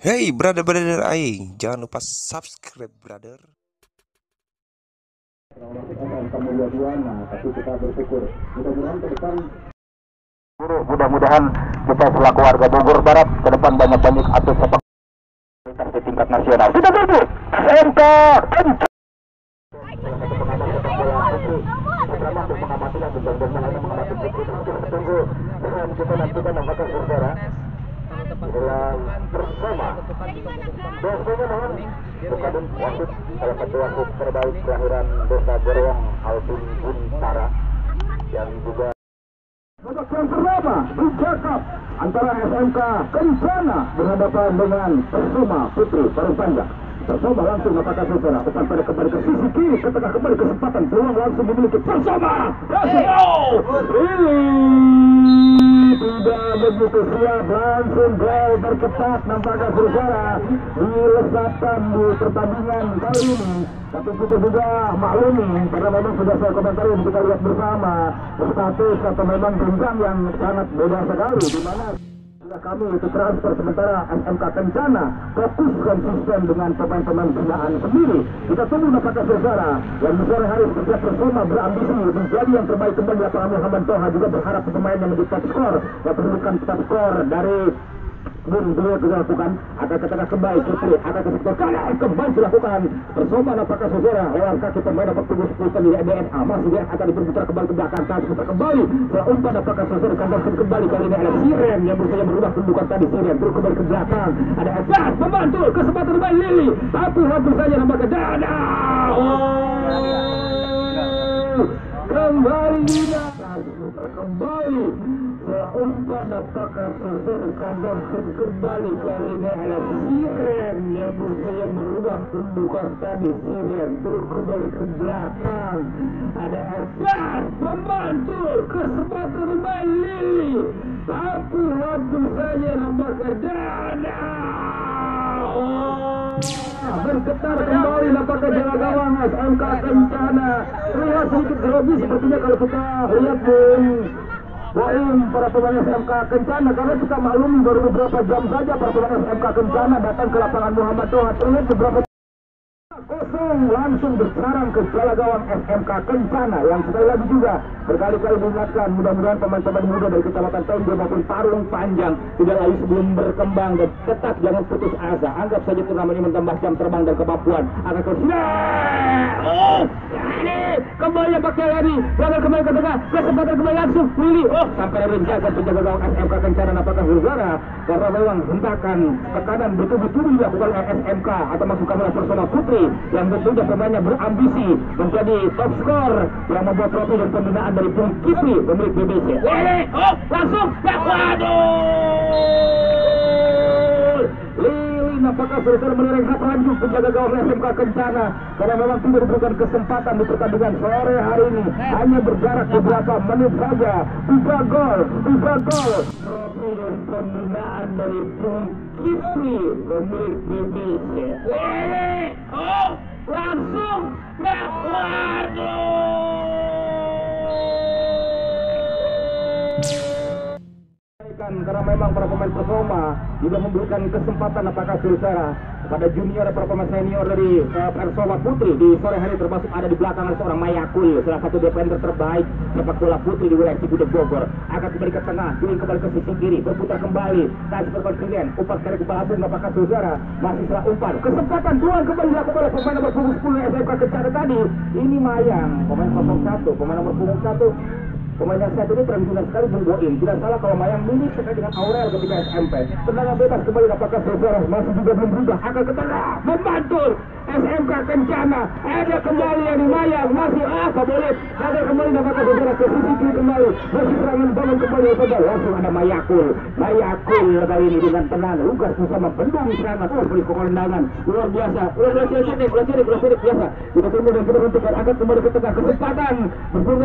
Hey brother-brother aing, jangan lupa subscribe brother. Mudah-mudahan kita selaku warga Bogor Barat ke depan banyak-banyak atlet sepak bola di tingkat nasional. Kita tuju SMK kita nantikan apakah saudara bersama biasanya mohon bukan wasit salah satu wasit terbaik kelahiran desa Gerong Alvin Guntara yang juga Babak yang pertama Cup antara SMK Kencana berhadapan dengan Persuma Putri Parung Persoma langsung apakah saudara Tekan pada kembali ke sisi kiri Ke tengah kembali kesempatan Peluang langsung dimiliki Persoma Let's Ini tidak begitu siap Langsung gol berketat Nampaknya saudara Dilesatkan di pertandingan kali ini. Tapi kita juga maklumi karena memang sudah saya komentari kita lihat bersama status atau memang jenjang yang sangat beda sekali di mana kami itu transfer sementara SMK Kencana fokus konsisten dengan pemain-pemain binaan sendiri. Kita tunggu apakah saudara yang sore hari kerja bersama berambisi menjadi yang terbaik kembali lapangan Muhammad Toha juga berharap pemain yang menjadi top skor yang menunjukkan top skor dari beliau dilakukan akan ketika kembali Putri. Akan ke sektor kanan kembali dilakukan. Bersama apakah saudara lewat kaki pemain dapat tunggu 10 kali DNA masih dia akan diputar kembali ke belakang tas putar kembali. Setelah umpan apakah saudara kembali kembali. Kali ini ada Siren yang berusaha berubah kedudukan tadi. Siren terus kembali ke belakang. Ada Ekas membantu kesempatan bermain Lili tapi hampir saja nampaknya. Dada! Oh kembali! Kembali kembali kali ini adalah siren yang berusaha merubah kedudukan tadi siren terus kembali ke belakang ada Esan membantu kesempatan Lili tapi waktu saja nampaknya dana oh bergetar kembali nampaknya jalan gawang SMK Kencana terlihat sedikit grogi sepertinya kalau kita lihat Baim para pemain SMK Kencana karena kita maklum baru beberapa jam saja para pemain SMK Kencana datang ke lapangan Muhammad Toha terlihat beberapa kosong langsung bersarang ke jala gawang SMK Kencana yang sekali lagi juga berkali-kali diingatkan mudah-mudahan pemain-pemain muda dari kecamatan Tenggo maupun Parung Panjang tidak lagi sebelum berkembang dan tetap jangan putus asa. Anggap saja turnamen ini menambah jam terbang dan kemampuan. Akan terus oh ini! Kembali pakai lari gagal kembali ke tengah. Kesempatan kembali langsung. Willy oh sampai renjakan penjaga gawang SMK Kencana. Apakah Zulzara karena memang hentakan ke kanan betul-betul dilakukan SMK atau masuk kamera bersama Putri yang tentunya pemainnya berambisi menjadi top skor yang membuat trofi dan pembinaan dari Bung Kipri pemilik BBC. Lele, oh langsung, ya, waduh. Lili apakah saudara menereng hat lanjut penjaga gawang SMK Kencana? Karena memang tidak diberikan kesempatan di pertandingan sore hari ini. Hanya berjarak beberapa menit saja. Tiga gol tiga gol. Dari pemilik oh langsung karena memang para pemain Persoma juga memberikan kesempatan apakah saudara pada junior para pemain senior dari uh, Persoma Putri di sore hari termasuk ada di belakang seorang Mayakul salah satu defender terbaik sepak bola putri di wilayah Cibudek Bogor. Akan kembali ke tengah kirim kembali ke sisi kiri berputar kembali. Kasih berbuat pilihan umpan dari kepala bung apakah saudara masih setelah umpan. Kesempatan dua kembali dilakukan oleh pemain nomor punggung 10 SMK Kencana tadi. Ini Mayang pemain 01 pemain nomor punggung 1 Pemain yang satu ini terguna sekali menggoin. Tidak salah kalau Mayang mirip sekali dengan Aurel ketika SMP. Tendangan bebas kembali apakah saudara masih juga belum berubah. Akan ke tengah. Membantul. SMK Kencana. Ada kembali yang Mayang. Masih ah boleh. Ada kembali apakah saudara ke sisi kiri kembali. Masih serangan bangun kembali saudara. Langsung ada Mayakul. Mayakul kali ini dengan tenang. Lugas bersama bendung serangan. Oh beri kekondangan. Luar biasa. Luar biasa. Luar biasa. Luar biasa. Biasa. Kita tunggu dan kita menentukan. Akan kembali ke tengah. Kesempatan.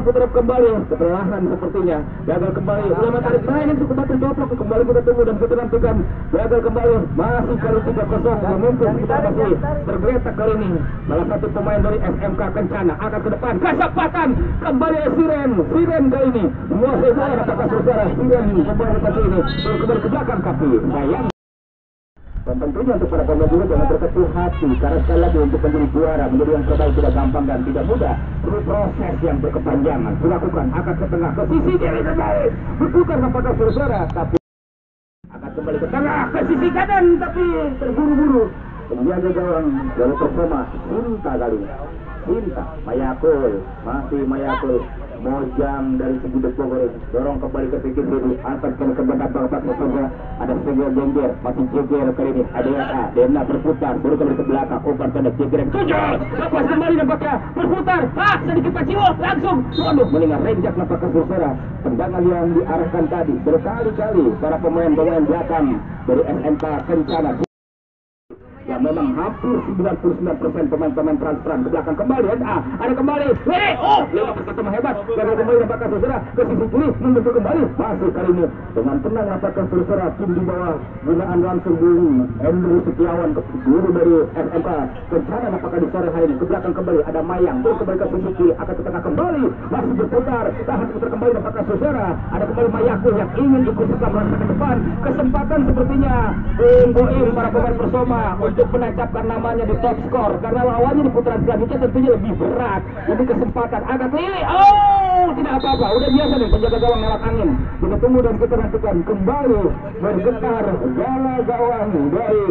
Putar kembali. Setelah perlahan sepertinya. Gagal kembali. Ulama tarik main itu kembali doplok kembali kita tunggu dan kita nantikan gagal kembali. Masih kali tiga kosong. Memimpin kita masih tergeletak kali ini. Salah satu pemain dari SMK Kencana. Akan ke depan. Kesempatan. Kembali Siren. Siren kali ini. Menguasai bola apakah saudara Siren. Kembali ke ini kembali ke belakang kaki sayang Dan tentunya untuk para pemain juga jangan berkecil hati karena sekali lagi untuk menjadi juara, menjadi yang terbaik tidak gampang dan tidak mudah. Perlu proses yang berkepanjangan. Dilakukan akan ke tengah ke sisi kiri terbaik. Berputar apakah saudara tapi akan kembali ke tengah ke sisi kanan tapi terburu-buru. Menjaga gawang dari bersama Sinta kali ini. Sinta Mayakul masih Mayakul Mojang dari segi Bogor dorong kembali ke sisi kiri angkat ke benda bapak saudara ada segel jengger masih jengger kali ini. Ada yang A Dena berputar baru kembali ke belakang. Umpan pendek jengger tujuh lepas kembali nampaknya berputar. Ah sedikit paciwo langsung. Waduh mendengar renjak nampaknya saudara tendangan yang diarahkan tadi berkali-kali para pemain-pemain belakang dari SMK Kencana. Yang memang hampir 99% pemain-pemain transferan ke belakang kembali. NA ada kembali. Oh lewat pertama hebat gagal kembali apakah saudara ke sisi kiri membentuk kembali masih kali ini. Dengan tenang apakah saudara tim di bawah. Gunaan langsung Bung Andrew Setiawan guru dari SMK rencana apakah di sore hari ini. Ke belakang kembali ada Mayang. Terus kembali ke sisi kiri akan ke tengah kembali. Masih berputar. Tahan putar kembali apakah saudara. Ada kembali Mayakul yang ingin ikut serta melangkah ke depan. Kesempatan sepertinya. Boim para pemain bersama untuk menancapkan namanya di top skor karena lawannya di putaran selanjutnya tentunya lebih berat. Ini kesempatan agak lili oh tidak apa-apa. Udah biasa nih penjaga gawang lewat angin. Kita tunggu dan kita nantikan kembali bergetar gala gawang dari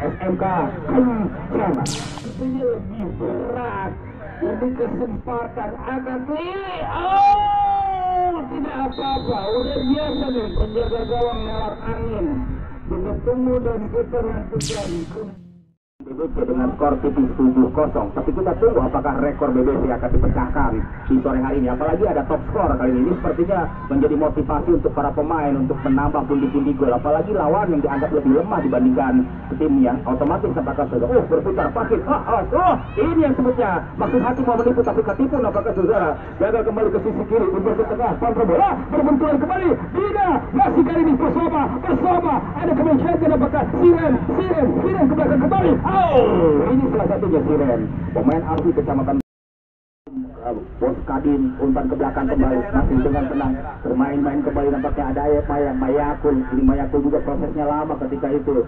SMK Kencana tentunya lebih berat. Ini kesempatan agak lili oh tidak apa-apa. Udah biasa nih penjaga gawang lewat angin. Kita tunggu dan kita nantikan BBC dengan skor tipis 7-0 tapi kita tunggu apakah rekor BBC akan dipecahkan di sore hari ini. Apalagi ada top skor kali ini. Ini sepertinya menjadi motivasi untuk para pemain untuk menambah pundi-pundi gol. Apalagi lawan yang dianggap lebih lemah dibandingkan timnya otomatis apakah sudah oh berputar pakit oh, oh, oh. Ini yang sebutnya maksud hati mau menipu tapi ketipu apakah saudara? Gagal kembali ke sisi kiri umur ke tengah pantra bola berbenturan kembali. Tidak masih kali ini bersama bersama. Ada kemungkinan apakah siren siren siren ke kembali Oh, ini salah satunya Siren. Pemain asli kecamatan Bos Kadin umpan ke belakang kembali. Masih dengan tenang. Bermain-main kembali nampaknya ada Ayat Maya Mayakul. Ini Mayakul juga prosesnya lama ketika itu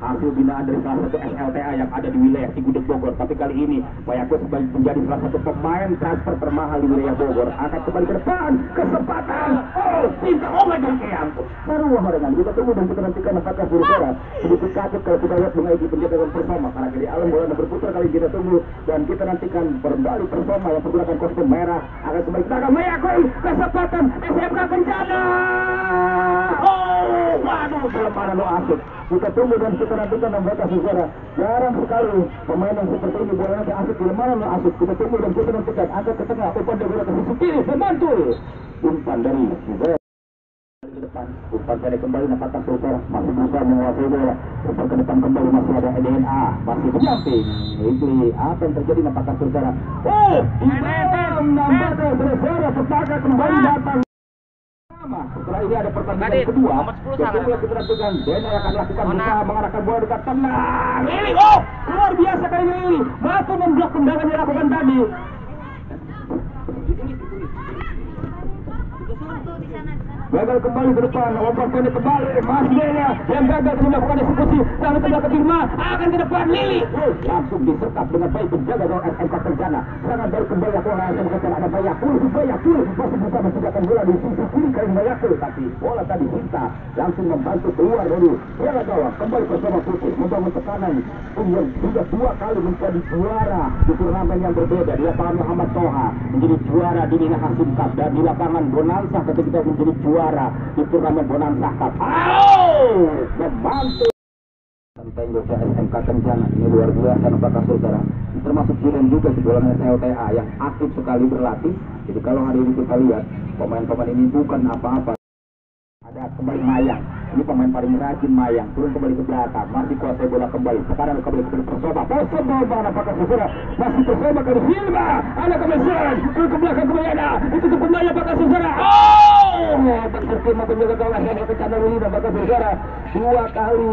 hasil binaan dari salah satu SLTA yang ada di wilayah Cigudeg Bogor. Tapi kali ini sebagai menjadi salah satu pemain transfer termahal di wilayah Bogor. Akan kembali ke depan kesempatan. Oh cinta oh my god ya ampun. Dengan kita tunggu dan kita nantikan apakah saudara sedikit kaget kalau kita lihat mengaji penjaga bersama. Karena dari alam bola berputar kali kita tunggu dan kita nantikan kembali bersama yang menggunakan kostum merah. Akan kembali ke belakang. Mayakul kesempatan. SMK Kencana kelemahan lo asik kita tunggu dan kita nantikan dan mereka saudara jarang sekali pemain yang seperti ini bolanya asik kelemahan lo asik kita tunggu dan kita nantikan. Angkat ke tengah umpan dari ke sisi kiri memantul umpan dari ke depan umpan kali kembali apakah saudara masih berusaha menguasai bola. Umpan ke depan kembali masih ada DNA masih menyamping ini apa yang terjadi? Apakah saudara oh di dalam nampaknya saudara petaka kembali datang setelah ini ada pertandingan Badit, kedua nomor 10 sangat. kedua kita lakukan yang akan lakukan berusaha mengarahkan bola dekat tengah. Lili oh! luar biasa kali ini. Mampu memblok tendangan yang dilakukan tadi gagal kembali ke depan. Pendek kembali. Mas Dena yang gagal melakukan eksekusi. Lalu ke belakang Irma akan ke depan. Lili. Langsung diserkap dengan baik. Penjaga gawang SMK Kencana serangan dari kembali lakukan SMK Kencana ada Bayakul Bayakul masih bisa mencetakkan bola di sisi kiri. Kali Bayakul tapi bola tadi Sinta langsung membantu keluar dari bola gawang kembali bersama Putih. Membangun tekanan. Yang sudah dua kali menjadi juara di turnamen yang berbeda. Di lapangan Muhammad Toha menjadi juara di Mina Hasim Cup dan di lapangan Bonanza ketika menjadi juara di turnamen Bonanza Cup. Membantu. Sampai Indonesia SMK Kencana ini luar biasa apakah saudara. Termasuk Jiren juga di golongan SLTA yang aktif sekali berlatih. Jadi kalau hari ini kita lihat pemain-pemain ini bukan apa-apa. Ada kembali Mayang. Ini pemain paling rajin Mayang. Turun kembali ke belakang. Masih kuasai bola kembali. Sekarang kembali ke Persoba Persoba apakah saudara. Masih Persoba ke Silva. Ada kemesin turun ke belakang kembali ada. Itu kembali oh terterima penjaga gawang yang kencana ini apakah saudara dua kali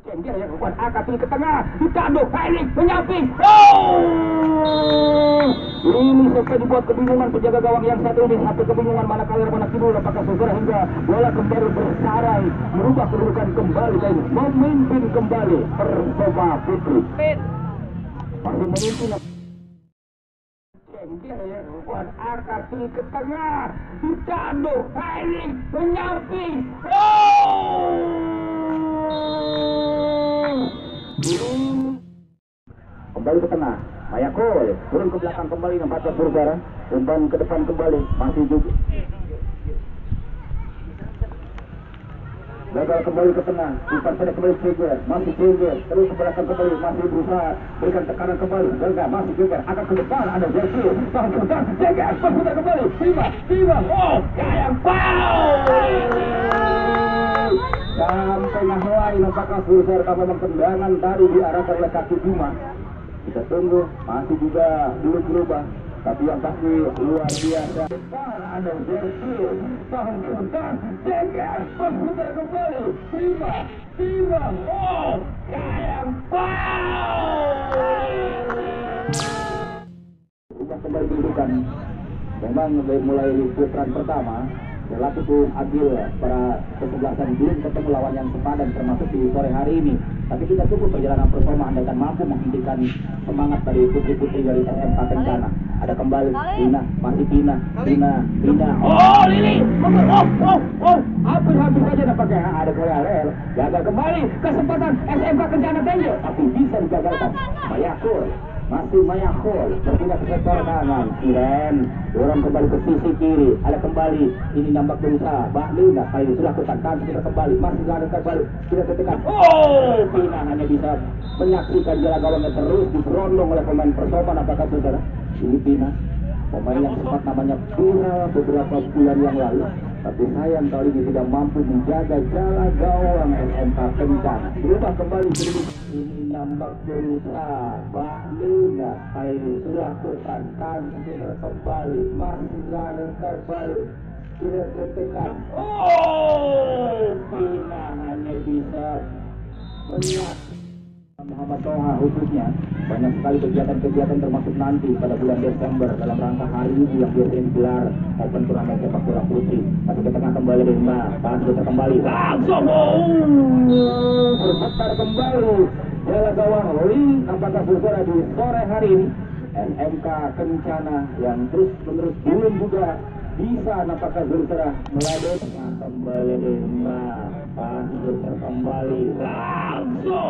Jengger yang kuat angkat ke tengah. Ditanduk Henik menyamping oh Ini sampai dibuat kebingungan penjaga gawang yang satu ini. Satu kebingungan mana kalir mana kidul apakah saudara hingga bola kembali bersarai merubah kedudukan kembali dan memimpin kembali Persema Putri. Masih memimpin buat angkat ke tengah. Ditandu Hailing menyamping kembali ke tengah. Mayakol turun ke belakang kembali nampaknya Purgara umpan ke depan kembali. Masih juga Gagal kembali ke tengah, umpan pada kembali Ceger, masih Ceger, terus ke belakang kembali, masih berusaha berikan tekanan kembali, gagal, masih Ceger, akan ke depan, ada Jersil, tahan ke depan, Ceger, berputar kembali, tiba, tiba, oh, kayak foul! Sampai lain apakah Surser kalau memang tendangan tadi diarahkan oleh kaki Bima. Kita tunggu, masih juga belum berubah. Tapi yang pasti luar biasa. Ceger, berputar kembali, oh! Ubah kembali. Memang dari mulai putaran pertama relatif adil para kesebelasan belum ketemu lawan yang sepadan termasuk di sore hari ini. Tapi kita tunggu perjalanan Persoma andaikan mampu menghentikan semangat dari putri-putri dari SMK Kencana. Ada kembali. Dina, masih Dina, Dina, Dina. Oh, Lili, oh, oh, oh, hampir hampir saja nampaknya ada Korea Gagal kembali. Kesempatan SMK Kencana Tenjo, tapi bisa digagalkan. Mayakul, masih Mayakul berpindah ke sektor kanan. Kiren dorong kembali ke sisi kiri. Ada kembali. Ini nampak berusaha. Bahli nggak kali ini. Sudah kita kembali. Masih lari kembali kita ketekan. Oh! Pina hanya bisa menyaksikan jalan gawangnya terus diberondong oleh pemain Persoma apakah saudara? Ini Pina. Pemain yang sempat namanya Pina beberapa bulan yang lalu tapi sayang kali ini tidak mampu menjaga jalan gawang SMK Kencana berubah kembali sedikit ini nampak berusaha Bahlina ini sudah ketekan sudah kembali. Masih lari kembali sudah ketekan oh! Pina hanya bisa menyaksikan Muhammad Toha khususnya banyak sekali kegiatan-kegiatan termasuk nanti pada bulan Desember dalam rangka hari ini yang biasanya digelar Open Turnamen Sepak Bola Putri. Tapi ke tengah kembali dari Mbak, tahan kita kembali. Langsung! Berputar kembali. Jala gawang Lee. Apakah saudara di sore hari ini? SMK Kencana yang terus menerus belum juga bisa apakah saudara meladai kembali dari Mbak. Panggil kembali. Langsung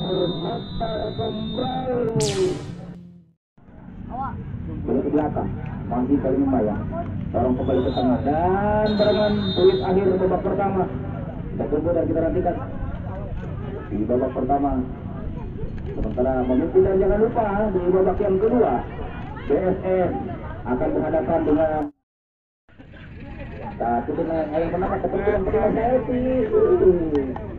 berputar kembali Balik ke belakang masih kali ya. Dorong kembali ke tengah dan barengan tulis akhir babak pertama. Kita tunggu dan kita nantikan. Di babak pertama. Sementara memimpin dan jangan lupa di babak yang kedua BSN akan berhadapan dengan dengan yang.